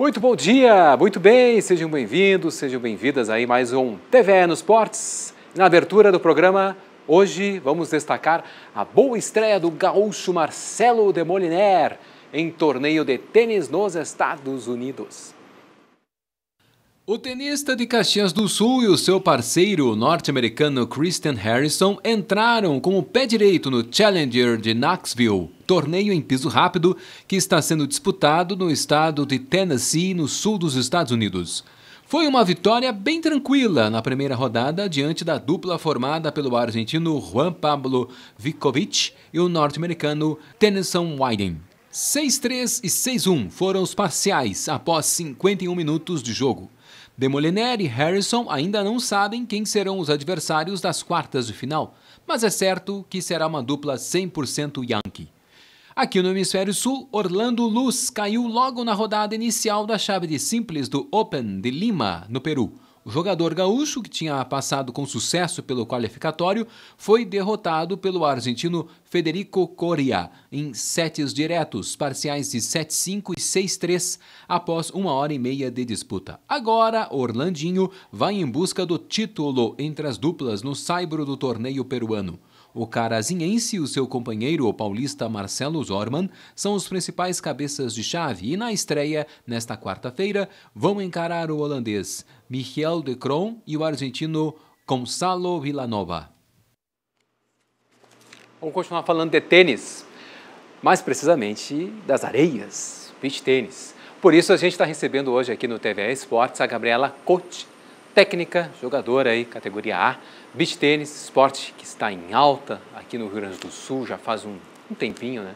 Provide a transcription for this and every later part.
Muito bom dia, muito bem, sejam bem-vindos, sejam bem-vindas aí mais um TVE nos Esportes. Na abertura do programa, hoje vamos destacar a boa estreia do gaúcho Marcelo de Moliner em torneio de tênis nos Estados Unidos. O tenista de Caxias do Sul e o seu parceiro norte-americano Christian Harrison entraram com o pé direito no Challenger de Knoxville, torneio em piso rápido que está sendo disputado no estado de Tennessee, no sul dos Estados Unidos. Foi uma vitória bem tranquila na primeira rodada diante da dupla formada pelo argentino Juan Pablo Vikovic e o norte-americano Tennyson Wyden. 6-3 e 6-1 foram os parciais após 51 minutos de jogo. Demoliner e Harrison ainda não sabem quem serão os adversários das quartas de final, mas é certo que será uma dupla 100% Yankee. Aqui no Hemisfério Sul, Orlando Luz caiu logo na rodada inicial da chave de simples do Open de Lima, no Peru. O jogador gaúcho, que tinha passado com sucesso pelo qualificatório, foi derrotado pelo argentino Federico Coria em sets diretos, parciais de 7-5 e 6-3, após uma hora e meia de disputa. Agora, Orlandinho vai em busca do título entre as duplas no saibro do torneio peruano. O carazinhense e o seu companheiro, o paulista Marcelo Zorman, são os principais cabeças de chave e na estreia, nesta quarta-feira, vão encarar o holandês Michel de Cron e o argentino Gonçalo Villanova. Vamos continuar falando de tênis, mais precisamente das areias, beach tênis. Por isso a gente está recebendo hoje aqui no TVA Esportes a Gabriela Cote, técnica, jogadora aí, categoria A, beach tênis, esporte que está em alta aqui no Rio Grande do Sul já faz um, um tempinho, né?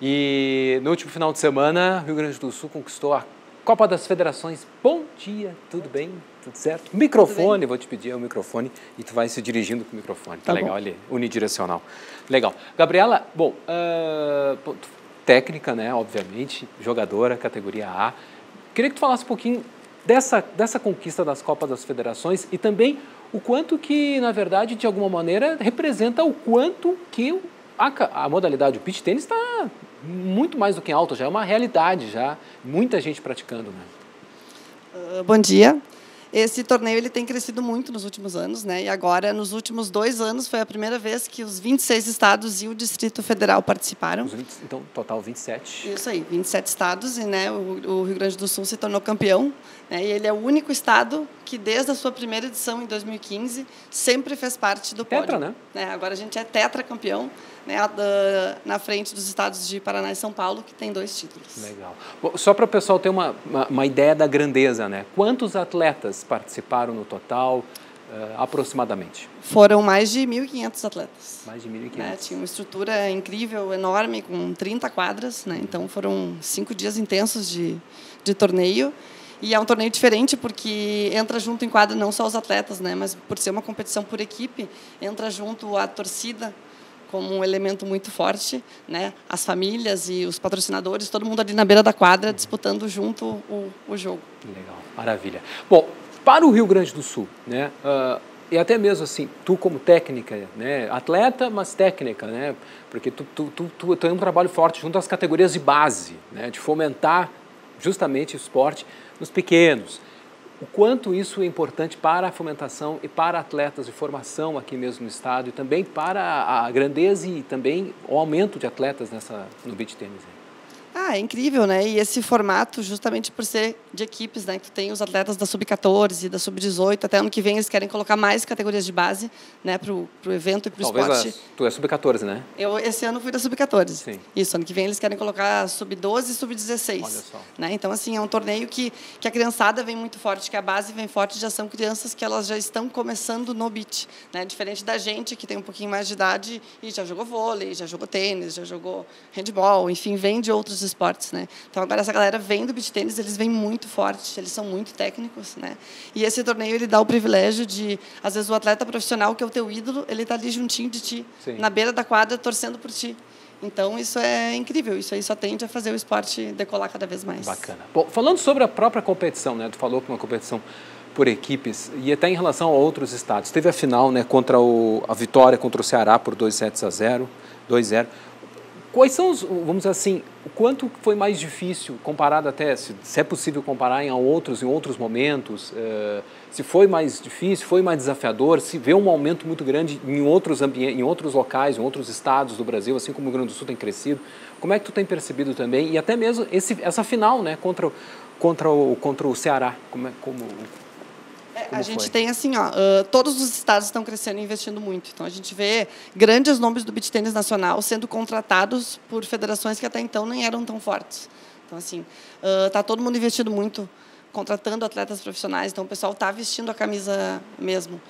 E no último final de semana, Rio Grande do Sul conquistou a Copa das Federações. Bom dia, tudo bem? Tudo certo? Microfone, vou te pedir o microfone e tu vai se dirigindo com o microfone. Tá, tá legal, ali, unidirecional. Legal. Gabriela, bom, uh, técnica, né, obviamente, jogadora, categoria A. Queria que tu falasse um pouquinho dessa, dessa conquista das Copas das Federações e também o quanto que, na verdade, de alguma maneira, representa o quanto que a, a modalidade, o pitch tênis está muito mais do que alto, já é uma realidade, já muita gente praticando. Né? Uh, bom dia. Esse torneio ele tem crescido muito nos últimos anos, né? E agora, nos últimos dois anos, foi a primeira vez que os 26 estados e o Distrito Federal participaram. 20, então, total 27. Isso aí, 27 estados e, né? O, o Rio Grande do Sul se tornou campeão, né? E ele é o único estado que, desde a sua primeira edição em 2015, sempre fez parte do pódio. Tetra, né? né? Agora a gente é tetracampeão né, na frente dos estados de Paraná e São Paulo, que tem dois títulos. Legal. Só para o pessoal ter uma, uma, uma, ideia da grandeza, né? Quantos atletas participaram no total, uh, aproximadamente? Foram mais de 1.500 atletas. Mais de 1.500. Né? Tinha uma estrutura incrível, enorme, com 30 quadras, né? Então foram cinco dias intensos de, de torneio. E é um torneio diferente porque entra junto em quadra não só os atletas, né, mas por ser uma competição por equipe, entra junto a torcida, como um elemento muito forte, né? As famílias e os patrocinadores, todo mundo ali na beira da quadra disputando junto o, o jogo. Legal, maravilha. Bom, para o Rio Grande do Sul, né? Uh, e até mesmo assim, tu como técnica, né? Atleta, mas técnica, né? Porque tu, tu, tu, tu tem um trabalho forte junto às categorias de base, né? De fomentar justamente o esporte nos pequenos o quanto isso é importante para a fomentação e para atletas de formação aqui mesmo no estado e também para a grandeza e também o aumento de atletas nessa, no beach tênis. Ah, é incrível, né? E esse formato, justamente por ser de equipes, né? Que tu tem os atletas da sub-14, da sub-18, até ano que vem eles querem colocar mais categorias de base, né? Para o evento e para o esporte. A, tu é sub-14, né? Eu, esse ano fui da sub-14. Sim. Isso, ano que vem eles querem colocar sub-12 e sub-16. Olha só. Né? Então, assim, é um torneio que, que a criançada vem muito forte, que a base vem forte, já são crianças que elas já estão começando no beat, né? Diferente da gente, que tem um pouquinho mais de idade e já jogou vôlei, já jogou tênis, já jogou handball, enfim, vem de outros esportes, né? Então agora essa galera vem do beach tênis, eles vêm muito fortes, eles são muito técnicos, né? E esse torneio ele dá o privilégio de, às vezes o atleta profissional que é o teu ídolo, ele está ali juntinho de ti, Sim. na beira da quadra torcendo por ti. Então isso é incrível, isso aí só tende a fazer o esporte decolar cada vez mais. Bacana. Bom, falando sobre a própria competição, né? Tu falou que uma competição por equipes e até em relação a outros estados. Teve a final, né, contra o a vitória contra o Ceará por 2 sets a 0, 2-0 Quais são os, vamos dizer assim, o quanto foi mais difícil, comparado até, se, se é possível comparar em outros, em outros momentos, uh, se foi mais difícil, foi mais desafiador, se vê um aumento muito grande em outros em outros locais, em outros estados do Brasil, assim como o Rio Grande do Sul tem crescido, como é que tu tem percebido também, e até mesmo esse, essa final, né, contra, contra, o, contra o Ceará, como, é, como a gente foi? tem assim, ó, uh, todos os estados estão crescendo e investindo muito. Então a gente vê grandes nomes do beach tênis nacional sendo contratados por federações que até então nem eram tão fortes. Então assim, está uh, todo mundo investindo muito, contratando atletas profissionais. Então o pessoal está vestindo a camisa mesmo.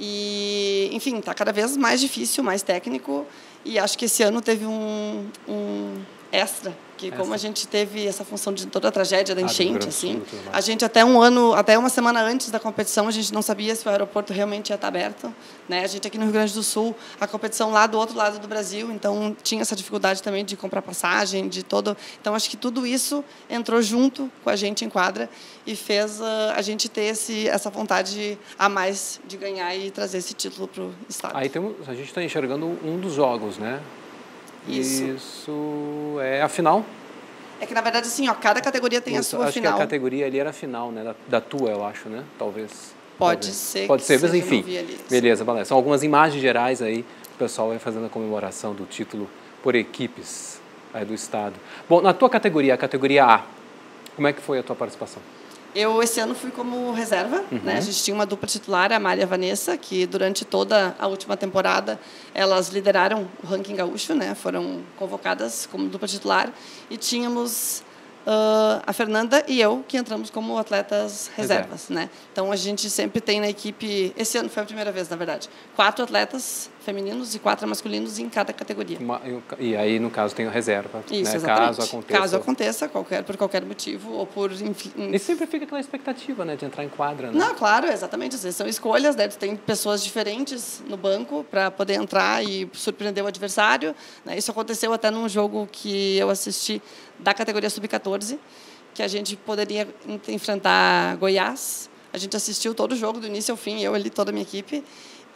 E, enfim, está cada vez mais difícil, mais técnico. E acho que esse ano teve um, um extra que como a gente teve essa função de toda a tragédia da ah, enchente, assim, a gente até um ano, até uma semana antes da competição, a gente não sabia se o aeroporto realmente ia estar aberto, né? A gente aqui no Rio Grande do Sul, a competição lá do outro lado do Brasil, então tinha essa dificuldade também de comprar passagem, de todo, então acho que tudo isso entrou junto com a gente em quadra e fez uh, a gente ter esse, essa vontade a mais de ganhar e trazer esse título para o estado. Aí temos, a gente está enxergando um dos jogos, né? Isso. Isso é a final? É que, na verdade, assim, ó, cada categoria tem Isso, a sua acho final. Acho que a categoria ali era a final, né? Da, da tua, eu acho, né? Talvez. Pode talvez. ser. Pode ser, mas enfim. Beleza, valeu. São algumas imagens gerais aí. O pessoal vai fazendo a comemoração do título por equipes aí do estado. Bom, na tua categoria, a categoria A, como é que foi a tua participação? Eu, esse ano, fui como reserva. Uhum. Né? A gente tinha uma dupla titular, a Maria e a Vanessa, que durante toda a última temporada elas lideraram o ranking gaúcho, né? foram convocadas como dupla titular. E tínhamos Uh, a Fernanda e eu que entramos como atletas reservas, Reserva. né? Então a gente sempre tem na equipe, esse ano foi a primeira vez, na verdade, quatro atletas femininos e quatro masculinos em cada categoria. E aí no caso tem a reserva, Isso, né? Exatamente. Caso aconteça. Caso aconteça, qualquer por qualquer motivo ou por enfim. E sempre fica aquela expectativa, né, de entrar em quadra, né? Não, claro, exatamente. São escolhas, né? Tem pessoas diferentes no banco para poder entrar e surpreender o adversário. Né? Isso aconteceu até num jogo que eu assisti da categoria sub-14, que a gente poderia enfrentar Goiás. A gente assistiu todo o jogo, do início ao fim, eu ali, toda a minha equipe,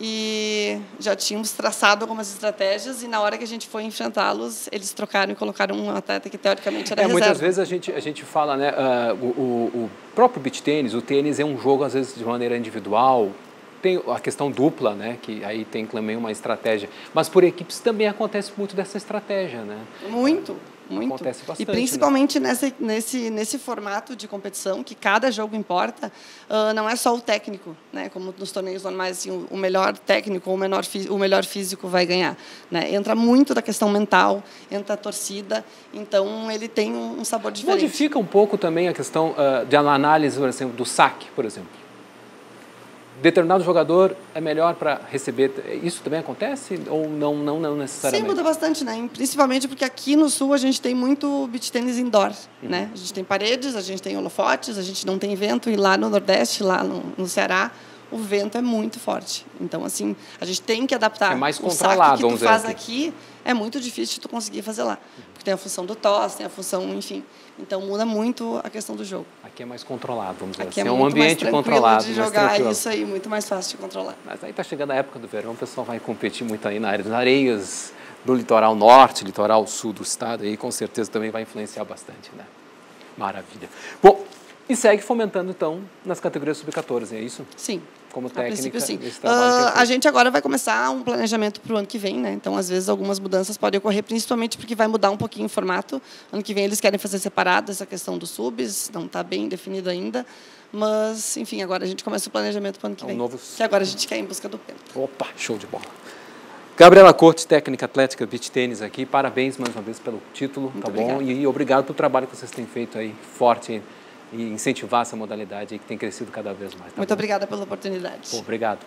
e já tínhamos traçado algumas estratégias e na hora que a gente foi enfrentá-los eles trocaram e colocaram um atleta que teoricamente era é, reserva. muitas vezes a gente a gente fala né uh, o, o, próprio beach tênis o tênis é um jogo às vezes de maneira individual. Tem a questão dupla né que aí tem também uma estratégia. Mas por equipes também acontece muito dessa estratégia né? Muito muito. Acontece bastante. E principalmente né? nesse, nesse, nesse formato de competição, que cada jogo importa, uh, não é só o técnico, né? como nos torneios normais, assim, o, o melhor técnico ou o, menor, o melhor físico vai ganhar. Né? Entra muito da questão mental, entra a torcida, então ele tem um, sabor diferente. Modifica um pouco também a questão uh, de análise, por exemplo, do saque, por exemplo determinado jogador é melhor para receber. Isso também acontece ou não, não, não necessariamente? Sim, muda bastante, né? Principalmente porque aqui no sul a gente tem muito beach tênis indoor, uhum. né? A gente tem paredes, a gente tem holofotes, a gente não tem vento e lá no Nordeste, lá no, no Ceará, o vento é muito forte. Então, assim, a gente tem que adaptar. É mais controlado, o saque que tu faz aqui é muito difícil tu conseguir fazer lá. Tem a função do tosse, tem a função, enfim. Então, muda muito a questão do jogo. Aqui é mais controlado, vamos dizer aqui assim. É, é um ambiente mais controlado. de jogar, isso aí, muito mais fácil de controlar. Mas aí está chegando a época do verão, o pessoal vai competir muito aí na área das areias do litoral norte, litoral sul do estado, aí com certeza também vai influenciar bastante, né? Maravilha. Bom, e segue fomentando, então, nas categorias sub-14, é isso? Sim. Como técnica, sim. Uh, a gente agora vai começar um planejamento para o ano que vem, né? Então, às vezes, algumas mudanças podem ocorrer, principalmente porque vai mudar um pouquinho o formato. Ano que vem eles querem fazer separado essa questão dos subs, não está bem definido ainda. Mas, enfim, agora a gente começa o planejamento para o ano que é um vem. Novo... Que agora a gente quer ir em busca do penta. Opa, show de bola. Gabriela Cortes, técnica atlética beach tênis aqui. Parabéns mais uma vez pelo título, Muito tá bom? E obrigado pelo trabalho que vocês têm feito aí, forte e incentivar essa modalidade que tem crescido cada vez mais. Tá Muito bom? obrigada pela oportunidade. Obrigado.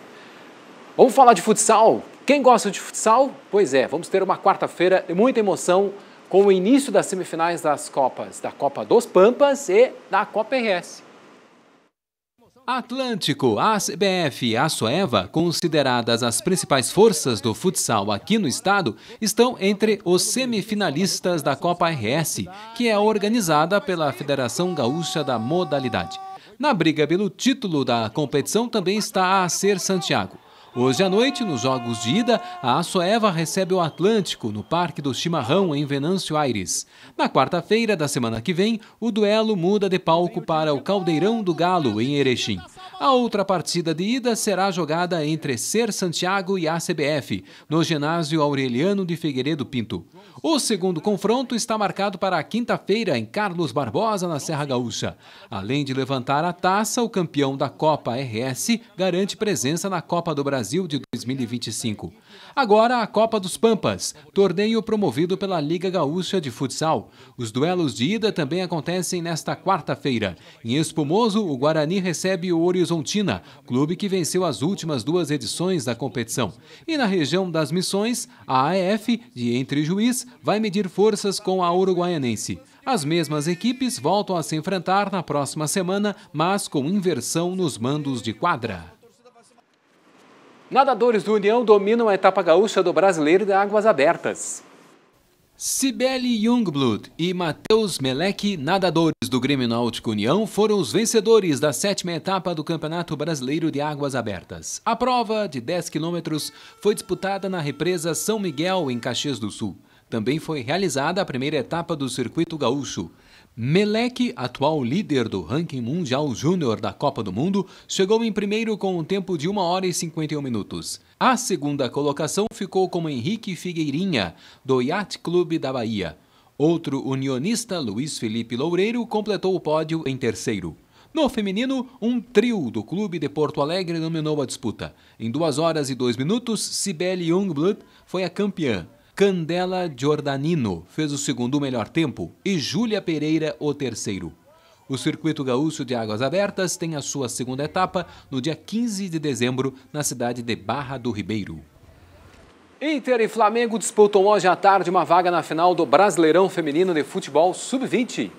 Vamos falar de futsal? Quem gosta de futsal? Pois é, vamos ter uma quarta-feira de muita emoção com o início das semifinais das Copas, da Copa dos Pampas e da Copa RS. Atlântico, a CBF e a Soeva, consideradas as principais forças do futsal aqui no estado, estão entre os semifinalistas da Copa RS, que é organizada pela Federação Gaúcha da Modalidade. Na briga pelo título da competição também está a Ser Santiago. Hoje à noite, nos jogos de ida, a Açoeva recebe o Atlântico no Parque do Chimarrão, em Venâncio Aires. Na quarta-feira da semana que vem, o duelo muda de palco para o Caldeirão do Galo, em Erechim. A outra partida de ida será jogada entre Ser Santiago e ACBF, no ginásio Aureliano de Figueiredo Pinto. O segundo confronto está marcado para quinta-feira em Carlos Barbosa, na Serra Gaúcha. Além de levantar a taça, o campeão da Copa RS garante presença na Copa do Brasil de 2025. Agora a Copa dos Pampas, torneio promovido pela Liga Gaúcha de Futsal. Os duelos de ida também acontecem nesta quarta-feira. Em Espumoso, o Guarani recebe o Horizontina, clube que venceu as últimas duas edições da competição. E na região das Missões, a AF, de Entre Juiz, vai medir forças com a Uruguaianense. As mesmas equipes voltam a se enfrentar na próxima semana, mas com inversão nos mandos de quadra. Nadadores do União dominam a etapa gaúcha do Brasileiro de Águas Abertas. Cibele Youngblood e Matheus Meleque, nadadores do Grêmio Náutico União, foram os vencedores da sétima etapa do Campeonato Brasileiro de Águas Abertas. A prova, de 10 quilômetros, foi disputada na represa São Miguel, em Caxias do Sul. Também foi realizada a primeira etapa do Circuito Gaúcho. Meleque, atual líder do ranking mundial júnior da Copa do Mundo, chegou em primeiro com um tempo de 1 hora e 51 minutos. A segunda colocação ficou com Henrique Figueirinha, do Yacht Clube da Bahia. Outro unionista, Luiz Felipe Loureiro, completou o pódio em terceiro. No feminino, um trio do Clube de Porto Alegre dominou a disputa. Em 2 horas e 2 minutos, Cibele Youngblood foi a campeã. Candela Giordanino fez o segundo melhor tempo e Júlia Pereira o terceiro. O Circuito Gaúcho de Águas Abertas tem a sua segunda etapa no dia 15 de dezembro na cidade de Barra do Ribeiro. Inter e Flamengo disputam hoje à tarde uma vaga na final do Brasileirão Feminino de Futebol Sub-20.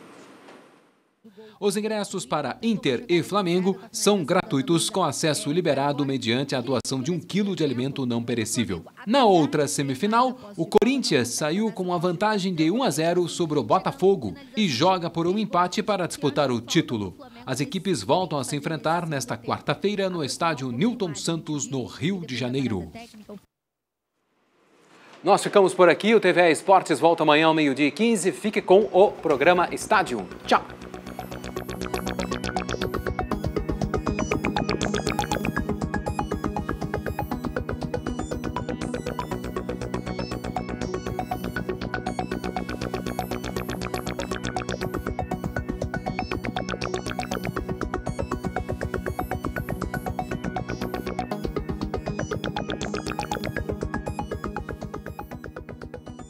Os ingressos para Inter e Flamengo são gratuitos com acesso liberado mediante a doação de um quilo de alimento não perecível. Na outra semifinal, o Corinthians saiu com uma vantagem de 1 a 0 sobre o Botafogo e joga por um empate para disputar o título. As equipes voltam a se enfrentar nesta quarta-feira no estádio Newton Santos, no Rio de Janeiro. Nós ficamos por aqui. O TV Esportes volta amanhã ao meio-dia e 15. Fique com o programa Estádio. Tchau! Thank you.